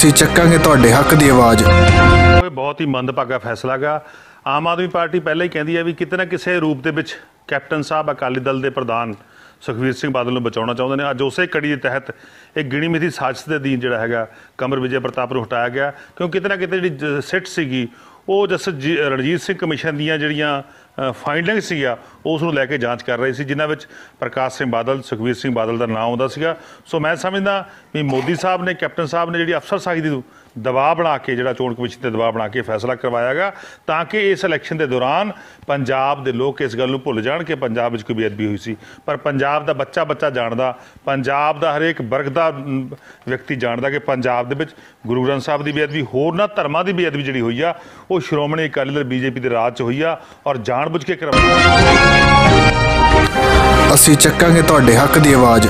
ਅਸੀਂ ਚੱਕਾਂਗੇ ਤੁਹਾਡੇ ਹੱਕ ਦੀ ਆਵਾਜ਼। ਇਹ ਬਹੁਤ ਹੀ ਮੰਦਭਾਗਾ ਫੈਸਲਾ ਗਾ ਆਮ ਆਦਮੀ ਪਾਰਟੀ ਪਹਿਲਾਂ ਹੀ ਕਹਿੰਦੀ ਹੈ ਵੀ ਕਿਤੇ ਨਾ ਕਿਸੇ ਰੂਪ ਦੇ ਵਿੱਚ ਕੈਪਟਨ ਸਾਹਿਬ ਅਕਾਲੀ ਦਲ ਦੇ ਪ੍ਰਧਾਨ ਸੁਖਵੀਰ ਸਿੰਘ ਬਾਦਲ ਨੂੰ ਬਚਾਉਣਾ ਚਾਹੁੰਦੇ ਨੇ। ਅੱਜ ਉਸੇ ਕੜੀ ਦੇ ਤਹਿਤ ਇਹ ਗਿਣੀ ਮਿਥੀ ਸਾਜ਼ਿਸ਼ ਦੇ ਅਧੀਨ ਜਿਹੜਾ ਹੈਗਾ ਕਮਰ ਵਿਜੇ ਪ੍ਰਤਾਪ ਨੂੰ ਹਟਾਇਆ ਗਿਆ। ਕਿਉਂਕਿ ਕਿਤੇ ਨਾ ਕਿਤੇ ਜਿਹੜੀ ਸਿੱਟ ਸੀਗੀ, ਉਹ ਜਸ ਜੀ- ਰਣਜੀਤ ਸਿੰਘ ਕਮਿਸ਼ਨ ਦੀਆਂ ਜਿਹੜੀਆਂ ਫਾਈਂਡਿੰਗ ਸੀਗਾ ਉਸ ਨੂੰ ਲੈ ਕੇ ਜਾਂਚ ਕਰ ਰਹੀ ਸੀ, ਜਿਨ੍ਹਾਂ ਵਿੱਚ ਪ੍ਰਕਾਸ਼ ਸਿੰਘ ਬਾਦਲ ਸੁਖਵੀਰ ਸਿੰਘ ਬਾਦਲ ਦਾ ਨਾਮ ਆਉਂਦਾ ਸੀਗਾ। ਸੋ ਮੈਂ ਸਮਝਦਾ ਵੀ ਮੋਦੀ ਸਾਹਿਬ ਨੇ, ਕੈਪਟਨ ਸਾਹਿਬ ਨੇ ਜਿਹੜੀ ਅਫਸਰਸ਼ਾਹੀ ਦੀ ਦਬਾਅ ਬਣਾ ਕੇ, ਜਿਹੜਾ ਚੋਣ ਕਮਿਸ਼ਨ ਤੇ ਦਬਾਅ ਬਣਾ ਕੇ ਫੈਸਲਾ ਕਰਵਾਇਆਗਾ ਤਾਂ ਕਿ ਇਸ ਇਲੈਕਸ਼ਨ ਦੇ ਦੌਰਾਨ ਪੰਜਾਬ ਦੇ ਲੋਕ ਇਸ ਗੱਲ ਨੂੰ ਭੁੱਲ ਜਾਣ ਕਿ ਪੰਜਾਬ ਵਿੱਚ ਕੋਈ ਬੇਅਦਬੀ ਹੋਈ ਸੀ। ਪਰ ਪੰਜਾਬ ਦਾ ਬੱਚਾ ਬੱਚਾ ਜਾਣਦਾ, ਪੰਜਾਬ ਦਾ ਹਰੇਕ ਵਰਗ ਦਾ ਵਿਅਕਤੀ ਜਾਣਦਾ ਕਿ ਪੰਜਾਬ ਦੇ ਵਿੱਚ ਗੁਰੂ ਗ੍ਰੰਥ ਸਾਹਿਬ ਦੀ ਬੇਅਦਬੀ ਹੋਰ ਨਾ ਧਰਮਾਂ ਦੀ ਬੇਅਦਬੀ ਜਿਹੜੀ ਹੋਈ ਆ, ਉਹ ਸ਼੍ਰੋਮਣੀ ਅਕਾਲੀ ਦਲ, ਬੀਜੇਪੀ ਦੇ ਰਾਜ 'ਚ ਹੋਈ ਆ, ਔਰ ਜਾਣਬੁੱਝ ਕੇ ਕਰਵਾਈ ਅਸੀਂ ਚੱਕਾਂਗੇ ਤੁਹਾਡੇ ਹੱਕ ਦੀ ਆਵਾਜ਼।